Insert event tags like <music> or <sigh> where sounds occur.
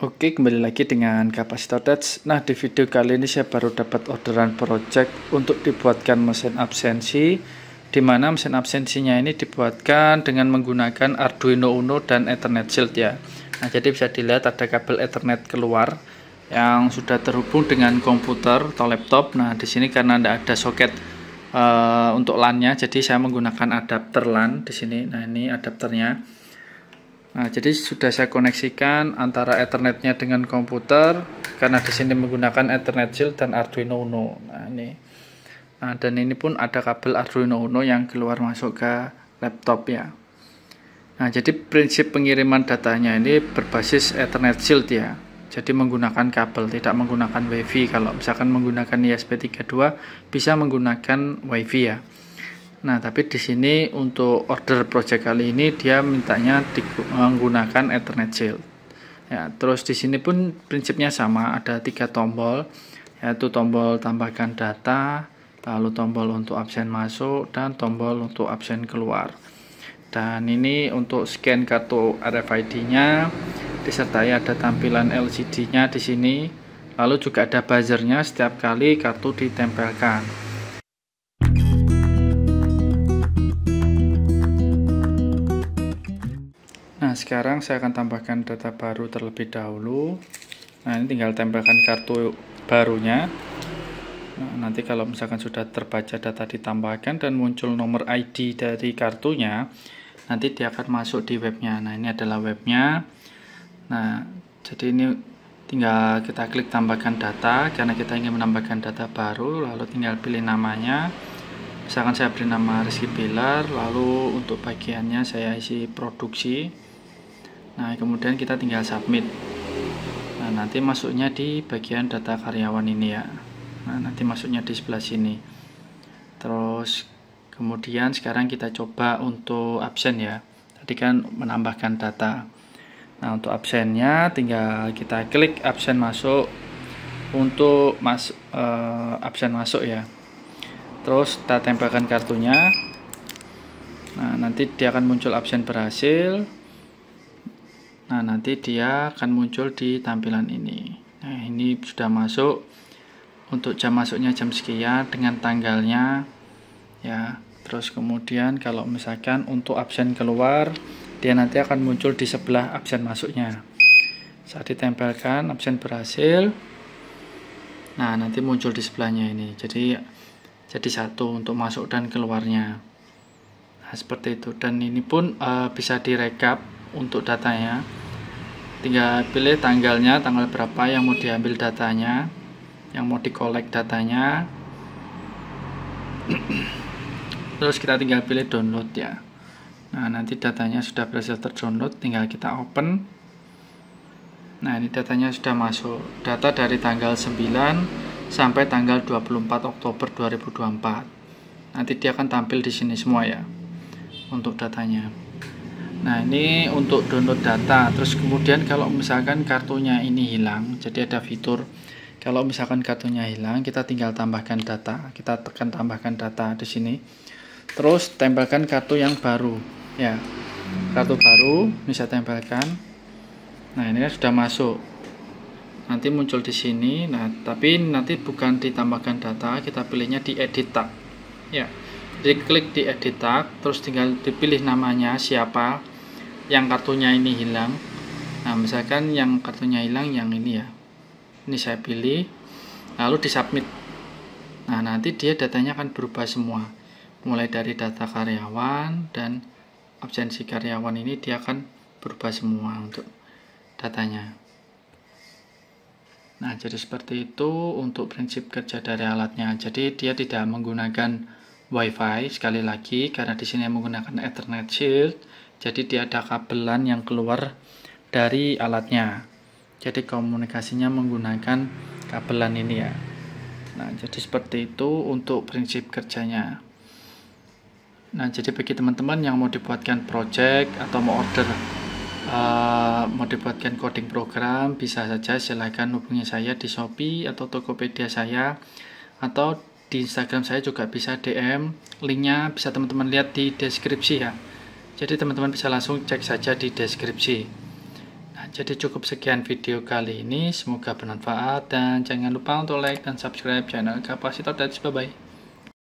Oke, kembali lagi dengan kapasitor touch. Nah, di video kali ini saya baru dapat orderan project untuk dibuatkan mesin absensi di mana mesin absensinya ini dibuatkan dengan menggunakan Arduino Uno dan Ethernet Shield ya. Nah, jadi bisa dilihat ada kabel Ethernet keluar yang sudah terhubung dengan komputer atau laptop. Nah, di sini karena tidak ada soket uh, untuk LAN-nya, jadi saya menggunakan adapter LAN di sini. Nah, ini adapternya. Nah, jadi sudah saya koneksikan antara Ethernetnya dengan komputer karena di sini menggunakan Ethernet Shield dan Arduino Uno. Nah, ini. Nah, dan ini pun ada kabel Arduino Uno yang keluar masuk ke laptop ya. Nah, jadi prinsip pengiriman datanya ini berbasis Ethernet Shield ya. Jadi menggunakan kabel, tidak menggunakan WiFi. Kalau misalkan menggunakan ISP32 bisa menggunakan WiFi ya. Nah, tapi di sini untuk order project kali ini dia mintanya menggunakan Ethernet Shield. Ya, terus di sini pun prinsipnya sama, ada tiga tombol, yaitu tombol tambahkan data, lalu tombol untuk absen masuk, dan tombol untuk absen keluar. Dan ini untuk scan kartu RFID-nya, disertai ada tampilan LCD-nya di sini, lalu juga ada buzzernya setiap kali kartu ditempelkan. Nah, sekarang saya akan tambahkan data baru terlebih dahulu. Nah, ini tinggal tempelkan kartu barunya. Nah, nanti kalau misalkan sudah terbaca data ditambahkan dan muncul nomor ID dari kartunya, nanti dia akan masuk di webnya. Nah, ini adalah webnya. Nah, jadi ini tinggal kita klik tambahkan data karena kita ingin menambahkan data baru, lalu tinggal pilih namanya. Misalkan saya beri nama Rizky Pilar, lalu untuk bagiannya saya isi produksi nah kemudian kita tinggal submit. Nah nanti masuknya di bagian data karyawan ini ya. Nah nanti masuknya di sebelah sini. Terus kemudian sekarang kita coba untuk absen ya. Tadi kan menambahkan data. Nah untuk absennya tinggal kita klik absen masuk untuk mas uh, absen masuk ya. Terus kita tempelkan kartunya. Nah nanti dia akan muncul absen berhasil Nah, nanti dia akan muncul di tampilan ini. Nah, ini sudah masuk untuk jam masuknya jam sekian dengan tanggalnya ya. Terus kemudian kalau misalkan untuk absen keluar, dia nanti akan muncul di sebelah absen masuknya. Saat ditempelkan absen berhasil. Nah, nanti muncul di sebelahnya ini. Jadi jadi satu untuk masuk dan keluarnya. Nah, seperti itu. Dan ini pun uh, bisa direkap untuk datanya. Tinggal pilih tanggalnya tanggal berapa yang mau diambil datanya yang mau dikolek datanya. <clears throat> Terus kita tinggal pilih download ya. Nah nanti datanya sudah berhasil terdownload tinggal kita open. Nah ini datanya sudah masuk. Data dari tanggal 9 sampai tanggal 24 Oktober 2024 nanti dia akan tampil di sini semua ya untuk datanya Nah ini untuk download data. Terus kemudian kalau misalkan kartunya ini hilang jadi ada fitur. Kalau misalkan kartunya hilang kita tinggal tambahkan data. Kita tekan tambahkan data di sini. Terus tempelkan kartu yang baru. Ya kartu baru bisa tempelkan. Nah ini sudah masuk. Nanti muncul di sini. Nah tapi nanti bukan ditambahkan data kita pilihnya di edit tab ya jadi klik di edit tab terus tinggal dipilih namanya siapa yang kartunya ini hilang. Nah misalkan yang kartunya hilang yang ini ya. Ini saya pilih lalu disubmit. Nah nanti dia datanya akan berubah semua. Mulai dari data karyawan dan absensi karyawan ini dia akan berubah semua untuk datanya. Nah jadi seperti itu untuk prinsip kerja dari alatnya. Jadi dia tidak menggunakan wifi sekali lagi karena di sini menggunakan ethernet shield jadi dia ada kabelan yang keluar dari alatnya. Jadi komunikasinya menggunakan kabelan ini ya. Nah jadi seperti itu untuk prinsip kerjanya. Nah jadi bagi teman-teman yang mau dibuatkan project atau mau order uh, mau dibuatkan coding program bisa saja silahkan hubungi saya di Shopee atau Tokopedia saya atau di Instagram saya juga bisa DM linknya bisa teman-teman lihat di deskripsi ya jadi teman-teman bisa langsung cek saja di deskripsi. Nah, jadi cukup sekian video kali ini. Semoga bermanfaat dan jangan lupa untuk like dan subscribe channel Kapasitor Bye bye.